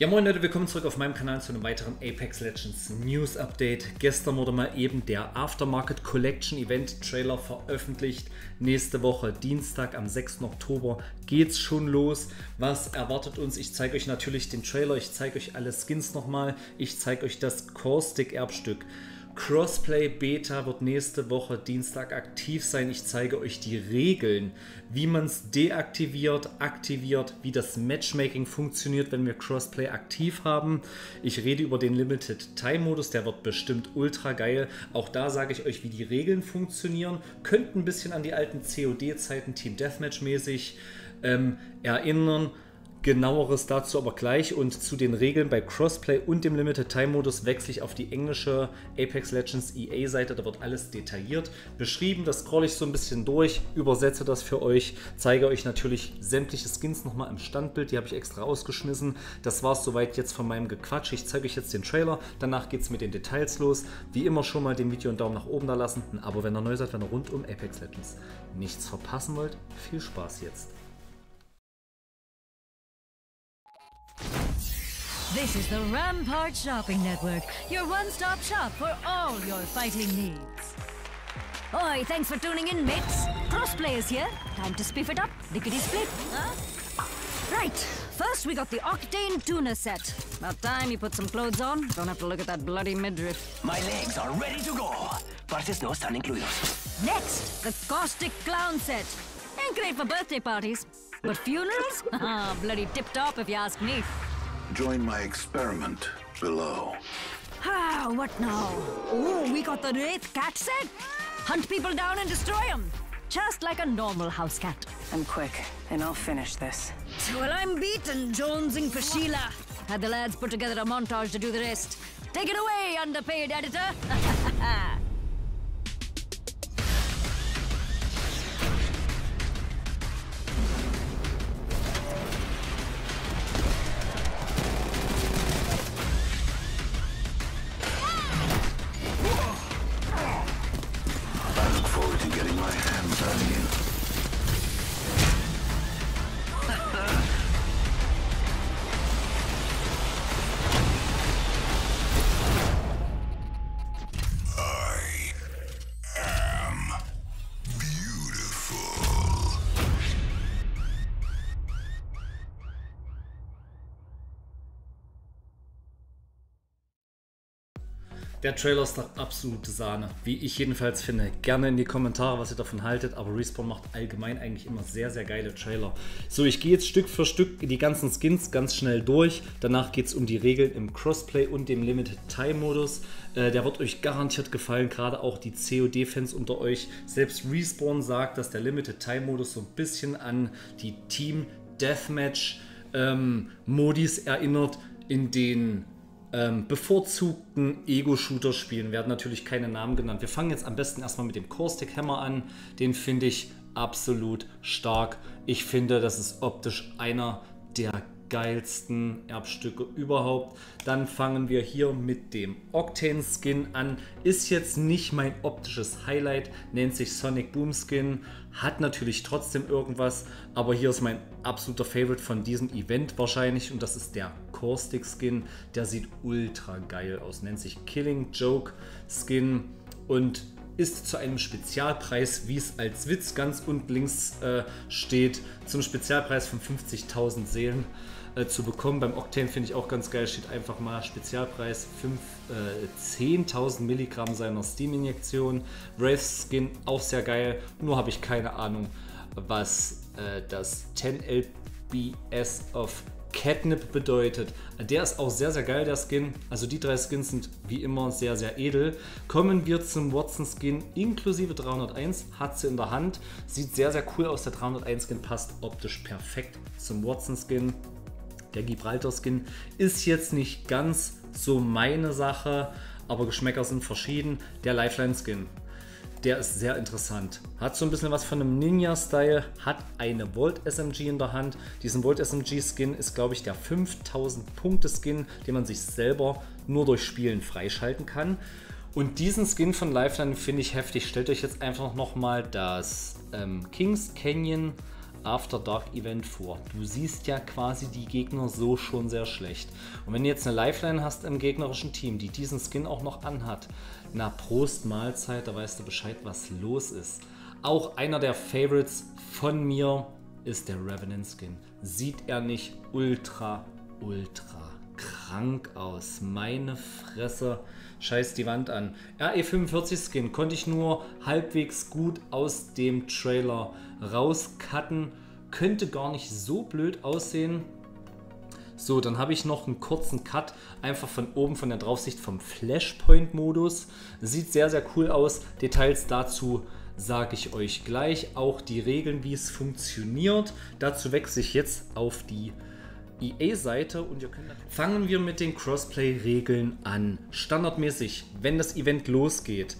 Ja moin Leute, willkommen zurück auf meinem Kanal zu einem weiteren Apex Legends News Update. Gestern wurde mal eben der Aftermarket Collection Event Trailer veröffentlicht. Nächste Woche, Dienstag am 6. Oktober, geht's schon los. Was erwartet uns? Ich zeige euch natürlich den Trailer, ich zeige euch alle Skins nochmal, ich zeige euch das Core-Stick Erbstück. Crossplay Beta wird nächste Woche Dienstag aktiv sein. Ich zeige euch die Regeln, wie man es deaktiviert, aktiviert, wie das Matchmaking funktioniert, wenn wir Crossplay aktiv haben. Ich rede über den Limited Time Modus, der wird bestimmt ultra geil. Auch da sage ich euch, wie die Regeln funktionieren. Könnt ein bisschen an die alten COD-Zeiten Team Deathmatch mäßig ähm, erinnern. Genaueres dazu aber gleich und zu den Regeln bei Crossplay und dem Limited Time Modus wechsle ich auf die englische Apex Legends EA Seite, da wird alles detailliert beschrieben, das scrolle ich so ein bisschen durch, übersetze das für euch, zeige euch natürlich sämtliche Skins nochmal im Standbild, die habe ich extra ausgeschmissen. Das war es soweit jetzt von meinem Gequatsch, ich zeige euch jetzt den Trailer, danach geht es mit den Details los. Wie immer schon mal dem Video einen Daumen nach oben da lassen, ein Abo, wenn ihr neu seid, wenn ihr rund um Apex Legends nichts verpassen wollt. Viel Spaß jetzt! This is the Rampart Shopping Network, your one-stop shop for all your fighting needs. Oi, thanks for tuning in, mates. Crossplay is here. Time to spiff it up. Lickety split, huh? Right, first we got the Octane Tuna set. About time you put some clothes on. Don't have to look at that bloody midriff. My legs are ready to go. Partes no están incluidos. Next, the Caustic Clown set. Ain't great for birthday parties. But funerals? Ah, bloody tip-top if you ask me. Join my experiment below. Ah, what now? Oh, we got the Wraith cat set? Hunt people down and destroy them. Just like a normal house cat. I'm quick, and I'll finish this. Well, I'm beaten, jonesing for Sheila. Had the lads put together a montage to do the rest. Take it away, underpaid editor. Der Trailer ist doch absolute Sahne, wie ich jedenfalls finde. Gerne in die Kommentare, was ihr davon haltet, aber Respawn macht allgemein eigentlich immer sehr, sehr geile Trailer. So, ich gehe jetzt Stück für Stück die ganzen Skins ganz schnell durch. Danach geht es um die Regeln im Crossplay und dem Limited Time Modus. Äh, der wird euch garantiert gefallen, gerade auch die COD-Fans unter euch. Selbst Respawn sagt, dass der Limited Time Modus so ein bisschen an die Team Deathmatch ähm, Modis erinnert, in den ähm, bevorzugten Ego-Shooter-Spielen werden natürlich keine Namen genannt. Wir fangen jetzt am besten erstmal mit dem Core-Stick Hammer an. Den finde ich absolut stark. Ich finde, das ist optisch einer der geilsten Erbstücke überhaupt. Dann fangen wir hier mit dem Octane Skin an. Ist jetzt nicht mein optisches Highlight, nennt sich Sonic Boom Skin, hat natürlich trotzdem irgendwas, aber hier ist mein absoluter Favorite von diesem Event wahrscheinlich und das ist der Core Stick Skin. Der sieht ultra geil aus, nennt sich Killing Joke Skin und ist zu einem Spezialpreis, wie es als Witz ganz unten links äh, steht, zum Spezialpreis von 50.000 Seelen äh, zu bekommen. Beim Octane finde ich auch ganz geil, steht einfach mal Spezialpreis 5, äh, 10.000 Milligramm seiner Steam-Injektion. Wraith Skin auch sehr geil, nur habe ich keine Ahnung, was äh, das 10 LBS of Catnip bedeutet. Der ist auch sehr, sehr geil, der Skin. Also die drei Skins sind wie immer sehr, sehr edel. Kommen wir zum Watson Skin inklusive 301. Hat sie in der Hand. Sieht sehr, sehr cool aus. Der 301 Skin passt optisch perfekt zum Watson Skin. Der Gibraltar Skin ist jetzt nicht ganz so meine Sache, aber Geschmäcker sind verschieden. Der Lifeline Skin der ist sehr interessant. Hat so ein bisschen was von einem Ninja-Style, hat eine Volt SMG in der Hand. Diesen Volt SMG Skin ist, glaube ich, der 5000 Punkte Skin, den man sich selber nur durch Spielen freischalten kann. Und diesen Skin von Lifeline finde ich heftig. Stellt euch jetzt einfach nochmal das ähm, Kings Canyon After Dark Event vor. Du siehst ja quasi die Gegner so schon sehr schlecht. Und wenn du jetzt eine Lifeline hast im gegnerischen Team, die diesen Skin auch noch anhat, na Prost Mahlzeit, da weißt du Bescheid, was los ist. Auch einer der Favorites von mir ist der Revenant Skin. Sieht er nicht ultra, ultra krank aus? Meine Fresse, scheiß die Wand an. RE45 Skin konnte ich nur halbwegs gut aus dem Trailer rauscutten. Könnte gar nicht so blöd aussehen. So, dann habe ich noch einen kurzen Cut, einfach von oben von der Draufsicht vom Flashpoint-Modus. Sieht sehr, sehr cool aus. Details dazu sage ich euch gleich. Auch die Regeln, wie es funktioniert. Dazu wechsle ich jetzt auf die EA-Seite und ihr könnt fangen wir mit den Crossplay-Regeln an. Standardmäßig, wenn das Event losgeht,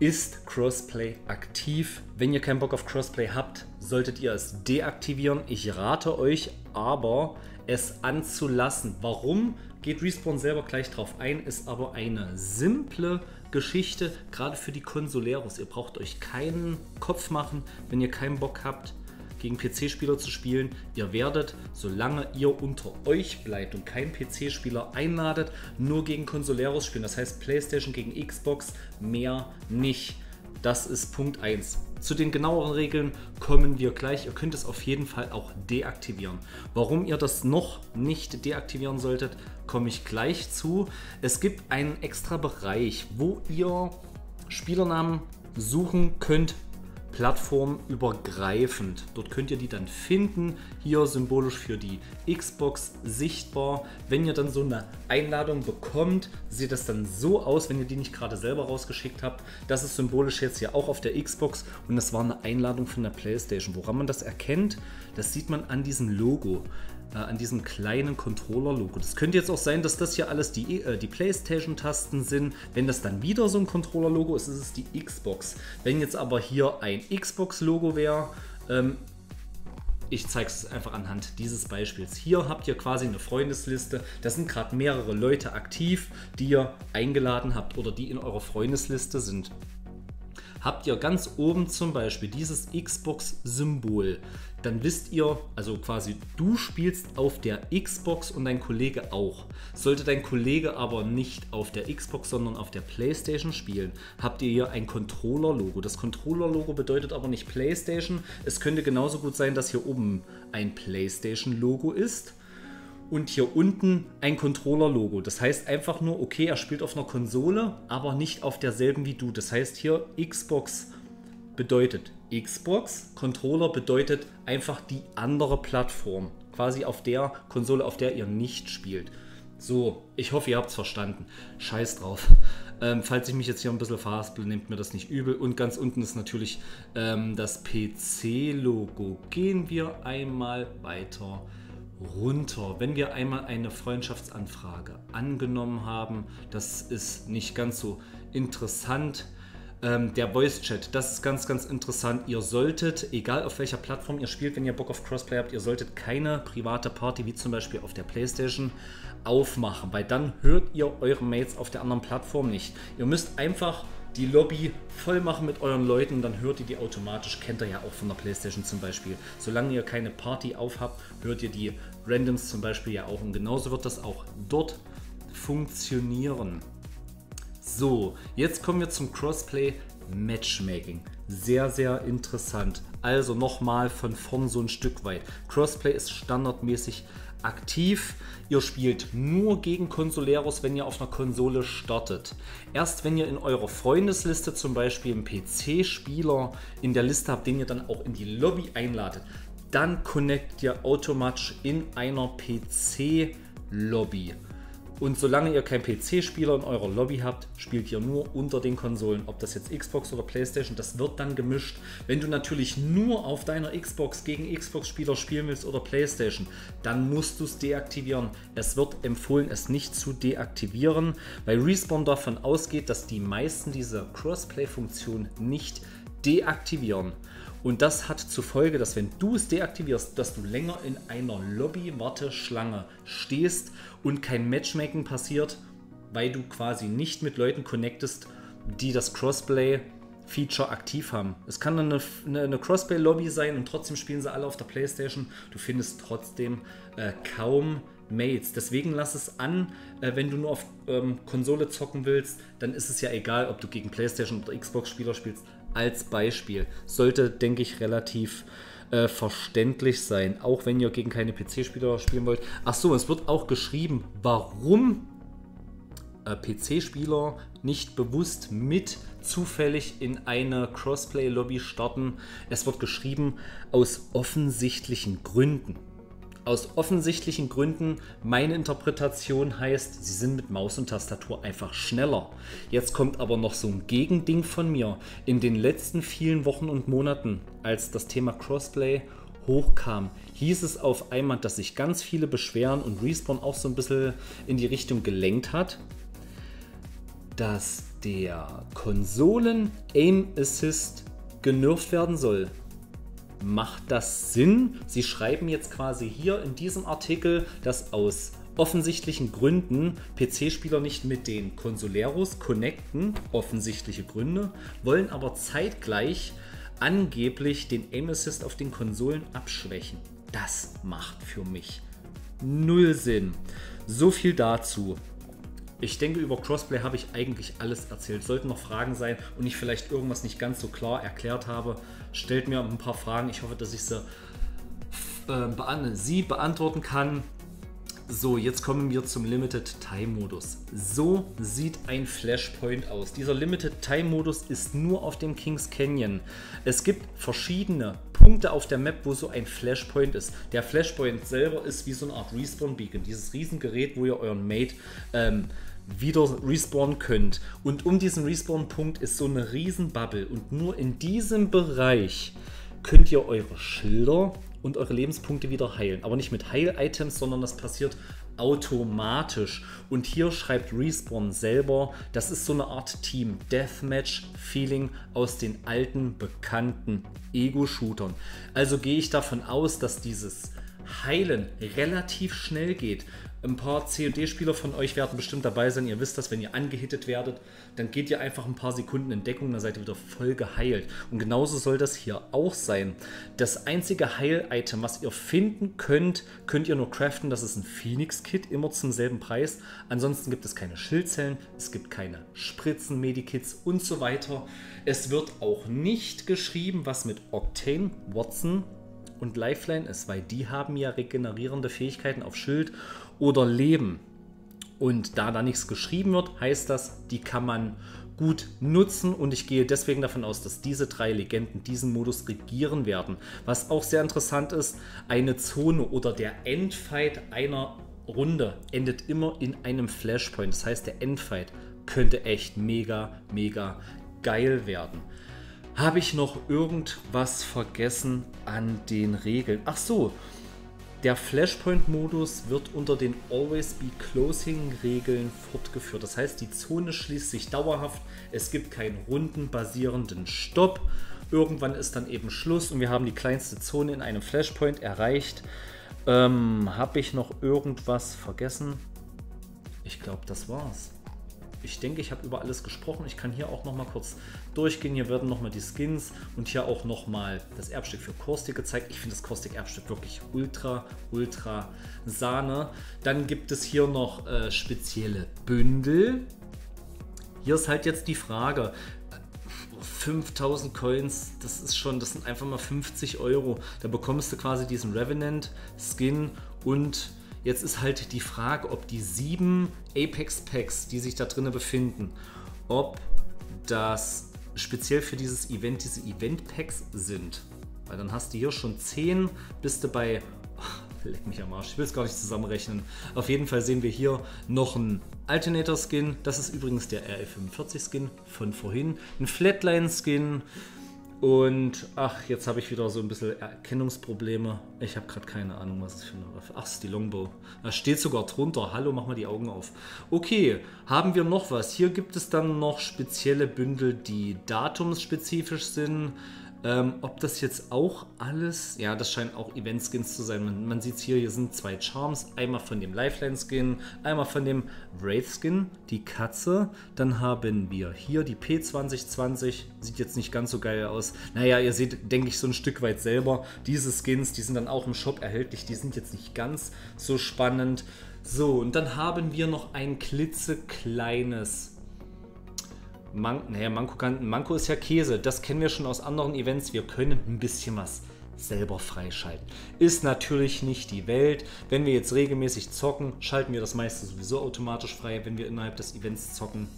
ist Crossplay aktiv. Wenn ihr keinen Bock auf Crossplay habt, solltet ihr es deaktivieren. Ich rate euch aber, es anzulassen. Warum? Geht Respawn selber gleich drauf ein, ist aber eine simple Geschichte, gerade für die Konsoleros. Ihr braucht euch keinen Kopf machen, wenn ihr keinen Bock habt, gegen PC-Spieler zu spielen. Ihr werdet, solange ihr unter euch bleibt und keinen PC-Spieler einladet, nur gegen Konsoleros spielen. Das heißt PlayStation gegen Xbox, mehr nicht. Das ist Punkt 1. Zu den genaueren Regeln kommen wir gleich. Ihr könnt es auf jeden Fall auch deaktivieren. Warum ihr das noch nicht deaktivieren solltet, komme ich gleich zu. Es gibt einen extra Bereich, wo ihr Spielernamen suchen könnt plattformübergreifend. Dort könnt ihr die dann finden. Hier symbolisch für die Xbox sichtbar. Wenn ihr dann so eine Einladung bekommt, sieht das dann so aus, wenn ihr die nicht gerade selber rausgeschickt habt. Das ist symbolisch jetzt hier auch auf der Xbox und das war eine Einladung von der PlayStation. Woran man das erkennt, das sieht man an diesem Logo äh, an diesem kleinen Controller-Logo. Das könnte jetzt auch sein, dass das hier alles die, äh, die PlayStation-Tasten sind. Wenn das dann wieder so ein Controller-Logo ist, ist es die Xbox. Wenn jetzt aber hier ein Xbox-Logo wäre, ähm, ich zeige es einfach anhand dieses Beispiels. Hier habt ihr quasi eine Freundesliste. Da sind gerade mehrere Leute aktiv, die ihr eingeladen habt oder die in eurer Freundesliste sind habt ihr ganz oben zum Beispiel dieses Xbox-Symbol, dann wisst ihr, also quasi du spielst auf der Xbox und dein Kollege auch. Sollte dein Kollege aber nicht auf der Xbox, sondern auf der PlayStation spielen, habt ihr hier ein Controller-Logo. Das Controller-Logo bedeutet aber nicht PlayStation. Es könnte genauso gut sein, dass hier oben ein PlayStation-Logo ist und hier unten ein Controller-Logo. Das heißt einfach nur, okay, er spielt auf einer Konsole, aber nicht auf derselben wie du. Das heißt hier Xbox bedeutet Xbox, Controller bedeutet einfach die andere Plattform. Quasi auf der Konsole, auf der ihr nicht spielt. So, ich hoffe, ihr habt es verstanden. Scheiß drauf. Ähm, falls ich mich jetzt hier ein bisschen verhaspel, nehmt mir das nicht übel. Und ganz unten ist natürlich ähm, das PC-Logo. Gehen wir einmal weiter runter. Wenn wir einmal eine Freundschaftsanfrage angenommen haben, das ist nicht ganz so interessant. Ähm, der Voice Chat, das ist ganz, ganz interessant. Ihr solltet, egal auf welcher Plattform ihr spielt, wenn ihr Bock auf Crossplay habt, ihr solltet keine private Party, wie zum Beispiel auf der Playstation, aufmachen, weil dann hört ihr eure Mates auf der anderen Plattform nicht. Ihr müsst einfach die Lobby voll machen mit euren Leuten, dann hört ihr die automatisch. Kennt ihr ja auch von der Playstation zum Beispiel. Solange ihr keine Party aufhabt, hört ihr die Randoms zum Beispiel ja auch. Und genauso wird das auch dort funktionieren. So, jetzt kommen wir zum Crossplay Matchmaking. Sehr, sehr interessant. Also nochmal von vorn so ein Stück weit. Crossplay ist standardmäßig aktiv. Ihr spielt nur gegen Consoleros, wenn ihr auf einer Konsole startet. Erst wenn ihr in eurer Freundesliste zum Beispiel einen PC-Spieler in der Liste habt, den ihr dann auch in die Lobby einladet, dann connectet ihr automatisch in einer PC-Lobby. Und solange ihr keinen PC-Spieler in eurer Lobby habt, spielt ihr nur unter den Konsolen. Ob das jetzt Xbox oder PlayStation, das wird dann gemischt. Wenn du natürlich nur auf deiner Xbox gegen Xbox-Spieler spielen willst oder PlayStation, dann musst du es deaktivieren. Es wird empfohlen, es nicht zu deaktivieren, weil Respawn davon ausgeht, dass die meisten diese Crossplay-Funktion nicht deaktivieren. Und das hat zur Folge, dass wenn du es deaktivierst, dass du länger in einer Lobby-Warteschlange stehst und kein Matchmaking passiert, weil du quasi nicht mit Leuten connectest, die das Crossplay Feature aktiv haben. Es kann eine, eine, eine Crossplay-Lobby sein und trotzdem spielen sie alle auf der Playstation. Du findest trotzdem äh, kaum Mates. Deswegen lass es an, äh, wenn du nur auf ähm, Konsole zocken willst, dann ist es ja egal, ob du gegen Playstation oder Xbox-Spieler spielst. Als Beispiel sollte, denke ich, relativ äh, verständlich sein, auch wenn ihr gegen keine PC-Spieler spielen wollt. Ach so, es wird auch geschrieben, warum äh, PC-Spieler nicht bewusst mit zufällig in eine Crossplay-Lobby starten. Es wird geschrieben aus offensichtlichen Gründen. Aus offensichtlichen Gründen, meine Interpretation heißt, sie sind mit Maus und Tastatur einfach schneller. Jetzt kommt aber noch so ein Gegending von mir. In den letzten vielen Wochen und Monaten, als das Thema Crossplay hochkam, hieß es auf einmal, dass sich ganz viele beschweren und Respawn auch so ein bisschen in die Richtung gelenkt hat, dass der Konsolen Aim Assist genervt werden soll. Macht das Sinn? Sie schreiben jetzt quasi hier in diesem Artikel, dass aus offensichtlichen Gründen PC-Spieler nicht mit den Consoleros connecten, offensichtliche Gründe, wollen aber zeitgleich angeblich den Aim Assist auf den Konsolen abschwächen. Das macht für mich null Sinn. So viel dazu. Ich denke, über Crossplay habe ich eigentlich alles erzählt. Sollten noch Fragen sein und ich vielleicht irgendwas nicht ganz so klar erklärt habe, stellt mir ein paar Fragen. Ich hoffe, dass ich sie, äh, beant sie beantworten kann. So, jetzt kommen wir zum Limited Time Modus. So sieht ein Flashpoint aus. Dieser Limited Time Modus ist nur auf dem Kings Canyon. Es gibt verschiedene Punkte auf der Map, wo so ein Flashpoint ist. Der Flashpoint selber ist wie so eine Art Respawn Beacon. Dieses Riesengerät, wo ihr euren Mate ähm, wieder respawnen könnt. Und um diesen Respawn-Punkt ist so eine riesen Bubble. Und nur in diesem Bereich könnt ihr eure Schilder und eure Lebenspunkte wieder heilen. Aber nicht mit Heil-Items, sondern das passiert automatisch. Und hier schreibt Respawn selber, das ist so eine Art Team Deathmatch-Feeling aus den alten, bekannten Ego-Shootern. Also gehe ich davon aus, dass dieses Heilen relativ schnell geht. Ein paar COD-Spieler von euch werden bestimmt dabei sein. Ihr wisst das, wenn ihr angehittet werdet, dann geht ihr einfach ein paar Sekunden in Deckung, dann seid ihr wieder voll geheilt. Und genauso soll das hier auch sein. Das einzige Heil-Item, was ihr finden könnt, könnt ihr nur craften. Das ist ein Phoenix-Kit, immer zum selben Preis. Ansonsten gibt es keine Schildzellen, es gibt keine Spritzen, Medikits und so weiter. Es wird auch nicht geschrieben, was mit Octane, Watson und Lifeline ist, weil die haben ja regenerierende Fähigkeiten auf Schild oder Leben. Und da da nichts geschrieben wird, heißt das, die kann man gut nutzen und ich gehe deswegen davon aus, dass diese drei Legenden diesen Modus regieren werden. Was auch sehr interessant ist, eine Zone oder der Endfight einer Runde endet immer in einem Flashpoint. Das heißt, der Endfight könnte echt mega, mega geil werden. Habe ich noch irgendwas vergessen an den Regeln? Ach so, der Flashpoint-Modus wird unter den Always Be Closing-Regeln fortgeführt. Das heißt, die Zone schließt sich dauerhaft. Es gibt keinen rundenbasierenden Stopp. Irgendwann ist dann eben Schluss und wir haben die kleinste Zone in einem Flashpoint erreicht. Ähm, Habe ich noch irgendwas vergessen? Ich glaube, das war's ich denke, ich habe über alles gesprochen. Ich kann hier auch noch mal kurz durchgehen. Hier werden noch mal die Skins und hier auch noch mal das Erbstück für Caustic gezeigt. Ich finde das Caustic Erbstück wirklich ultra, ultra Sahne. Dann gibt es hier noch äh, spezielle Bündel. Hier ist halt jetzt die Frage, 5000 Coins, das ist schon, das sind einfach mal 50 Euro. Da bekommst du quasi diesen Revenant Skin und Jetzt ist halt die Frage, ob die sieben Apex Packs, die sich da drinnen befinden, ob das speziell für dieses Event diese Event Packs sind. Weil dann hast du hier schon 10, bist du bei. Leck mich am Arsch, ich will es gar nicht zusammenrechnen. Auf jeden Fall sehen wir hier noch einen Alternator Skin. Das ist übrigens der RL45 Skin von vorhin. Ein Flatline Skin. Und ach, jetzt habe ich wieder so ein bisschen Erkennungsprobleme. Ich habe gerade keine Ahnung, was es für eine Waffe Ach, es ist die Longbow. Da steht sogar drunter. Hallo, mach mal die Augen auf. Okay, haben wir noch was? Hier gibt es dann noch spezielle Bündel, die datumsspezifisch sind. Ähm, ob das jetzt auch alles, ja, das scheinen auch Event-Skins zu sein. Man, man sieht hier, hier sind zwei Charms. Einmal von dem Lifeline-Skin, einmal von dem Wraith-Skin, die Katze. Dann haben wir hier die P2020. Sieht jetzt nicht ganz so geil aus. Naja, ihr seht, denke ich, so ein Stück weit selber. Diese Skins, die sind dann auch im Shop erhältlich. Die sind jetzt nicht ganz so spannend. So, und dann haben wir noch ein klitzekleines Man naja, Manko, kann, Manko ist ja Käse. Das kennen wir schon aus anderen Events. Wir können ein bisschen was selber freischalten. Ist natürlich nicht die Welt. Wenn wir jetzt regelmäßig zocken, schalten wir das meiste sowieso automatisch frei, wenn wir innerhalb des Events zocken.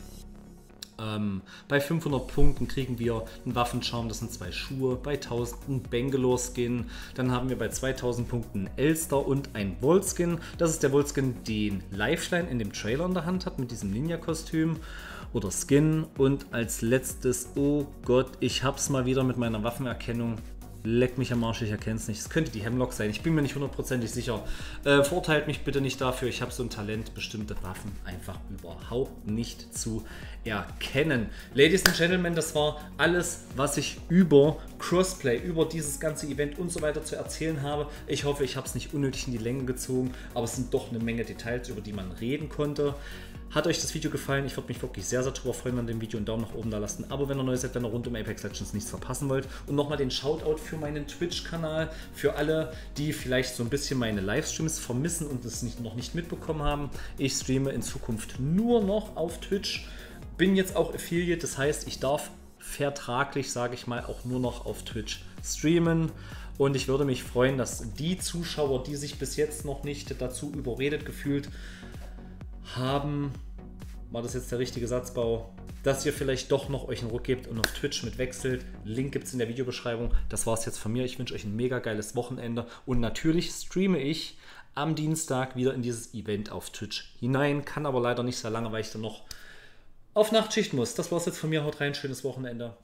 Ähm, bei 500 Punkten kriegen wir einen Waffenschaum, das sind zwei Schuhe. Bei 1000 ein Bangalore-Skin. Dann haben wir bei 2000 Punkten Elster und ein Volt-Skin. Das ist der Volt-Skin, den Lifeline in dem Trailer in der Hand hat mit diesem Ninja-Kostüm oder Skin. Und als letztes, oh Gott, ich hab's mal wieder mit meiner Waffenerkennung Leck mich am Arsch, ich erkenne es nicht. Es könnte die Hemlock sein, ich bin mir nicht hundertprozentig sicher. Äh, verurteilt mich bitte nicht dafür, ich habe so ein Talent, bestimmte Waffen einfach überhaupt nicht zu erkennen. Ladies and Gentlemen, das war alles, was ich über Crossplay, über dieses ganze Event und so weiter zu erzählen habe. Ich hoffe, ich habe es nicht unnötig in die Länge gezogen, aber es sind doch eine Menge Details, über die man reden konnte. Hat euch das Video gefallen? Ich würde mich wirklich sehr, sehr darüber freuen, wenn ihr dem Video einen Daumen nach oben da lasst. Abo, wenn ihr neu seid, wenn ihr rund um Apex Legends nichts verpassen wollt. Und nochmal den Shoutout für meinen Twitch-Kanal. Für alle, die vielleicht so ein bisschen meine Livestreams vermissen und es nicht, noch nicht mitbekommen haben. Ich streame in Zukunft nur noch auf Twitch. Bin jetzt auch Affiliate, das heißt, ich darf vertraglich, sage ich mal, auch nur noch auf Twitch streamen. Und ich würde mich freuen, dass die Zuschauer, die sich bis jetzt noch nicht dazu überredet gefühlt haben, war das jetzt der richtige Satzbau, dass ihr vielleicht doch noch euch einen Ruck gebt und auf Twitch mit wechselt. Link gibt es in der Videobeschreibung. Das war es jetzt von mir. Ich wünsche euch ein mega geiles Wochenende und natürlich streame ich am Dienstag wieder in dieses Event auf Twitch hinein. Kann aber leider nicht sehr lange, weil ich dann noch auf Nachtschicht muss. Das war es jetzt von mir. Haut rein, schönes Wochenende.